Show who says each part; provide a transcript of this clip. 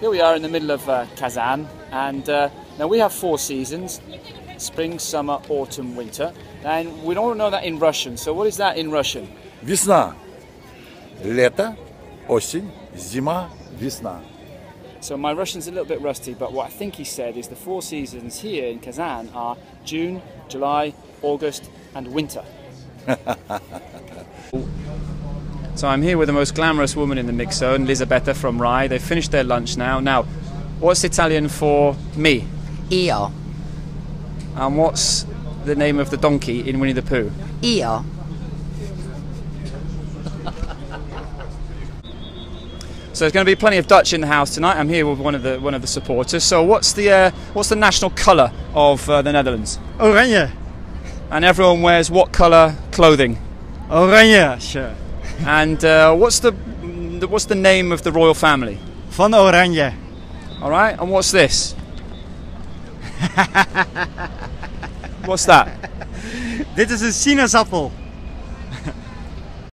Speaker 1: Here we are in the middle of uh, Kazan, and uh, now we have four seasons spring, summer, autumn, winter. And we don't know that in Russian, so what is that in Russian?
Speaker 2: Весна. Лето, осень, зима, весна.
Speaker 1: So my Russian's a little bit rusty, but what I think he said is the four seasons here in Kazan are June, July, August, and winter. so I'm here with the most glamorous woman in the mix zone, Lisabetta from RAI. They've finished their lunch now. Now, what's Italian for me?
Speaker 3: Io.
Speaker 1: And what's the name of the donkey in Winnie the Pooh?
Speaker 3: Io.
Speaker 1: So there's going to be plenty of Dutch in the house tonight. I'm here with one of the one of the supporters. So what's the uh, what's the national colour of uh, the Netherlands?
Speaker 4: Oranje.
Speaker 1: And everyone wears what colour clothing?
Speaker 4: Oranje, sure.
Speaker 1: And uh, what's the the- what's the name of the royal family?
Speaker 4: Van Oranje.
Speaker 1: All right. And what's this? what's that?
Speaker 4: Dit is een sinaasappel.